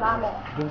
ラーメン。げん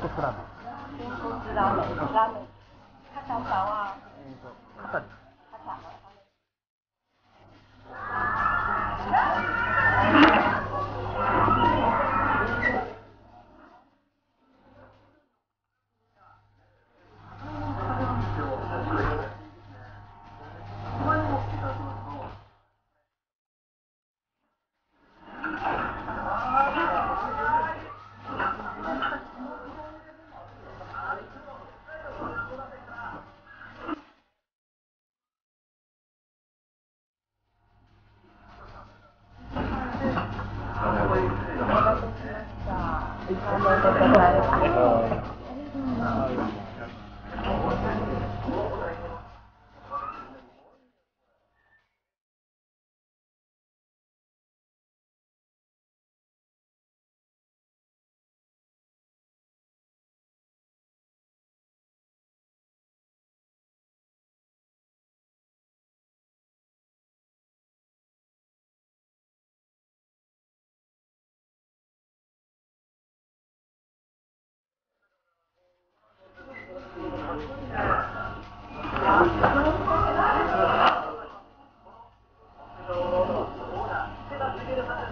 Thank you.